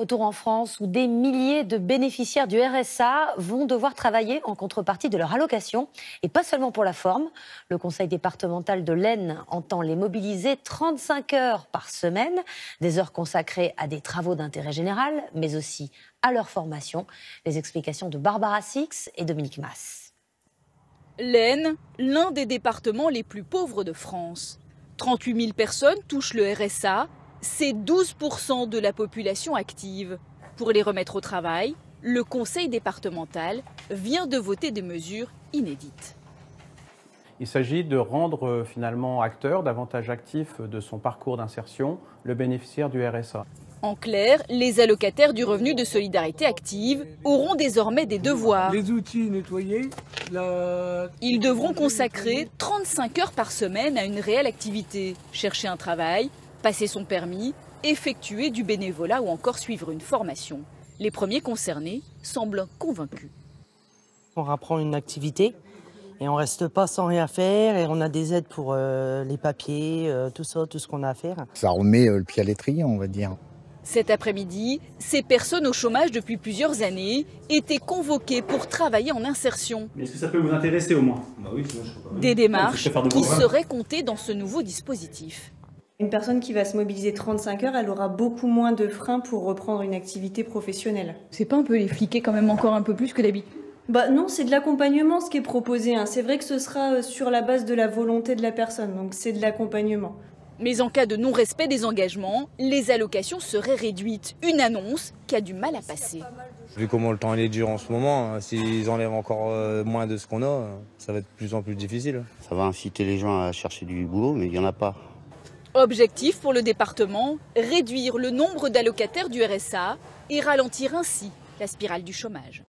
Retour en France où des milliers de bénéficiaires du RSA vont devoir travailler en contrepartie de leur allocation et pas seulement pour la forme. Le conseil départemental de l'Aisne entend les mobiliser 35 heures par semaine, des heures consacrées à des travaux d'intérêt général, mais aussi à leur formation. Les explications de Barbara Six et Dominique Mass. L'Aisne, l'un des départements les plus pauvres de France. 38 000 personnes touchent le RSA c'est 12% de la population active. Pour les remettre au travail, le conseil départemental vient de voter des mesures inédites. Il s'agit de rendre euh, finalement acteur, davantage actif de son parcours d'insertion, le bénéficiaire du RSA. En clair, les allocataires du revenu de solidarité active auront désormais des devoirs. Les outils nettoyés. Ils devront consacrer 35 heures par semaine à une réelle activité, chercher un travail, passer son permis, effectuer du bénévolat ou encore suivre une formation. Les premiers concernés semblent convaincus. On rapprend une activité et on reste pas sans rien faire et on a des aides pour euh, les papiers, euh, tout ça, tout ce qu'on a à faire. Ça remet euh, le pied à l'étrier, on va dire. Cet après-midi, ces personnes au chômage depuis plusieurs années étaient convoquées pour travailler en insertion. Est-ce que ça peut vous intéresser au moins? Bah Des démarches qui seraient comptées dans ce nouveau dispositif. Une personne qui va se mobiliser 35 heures, elle aura beaucoup moins de freins pour reprendre une activité professionnelle. C'est pas un peu les fliquer quand même encore un peu plus que d'habitude? Bah non, c'est de l'accompagnement ce qui est proposé. Hein. C'est vrai que ce sera euh, sur la base de la volonté de la personne, donc c'est de l'accompagnement. Mais en cas de non-respect des engagements, les allocations seraient réduites. Une annonce qui a du mal à passer. Vu comment le temps est dur en ce moment, hein, s'ils enlèvent encore euh, moins de ce qu'on a, ça va être de plus en plus difficile. Ça va inciter les gens à chercher du boulot, mais il n'y en a pas. Objectif pour le département, réduire le nombre d'allocataires du RSA et ralentir ainsi la spirale du chômage.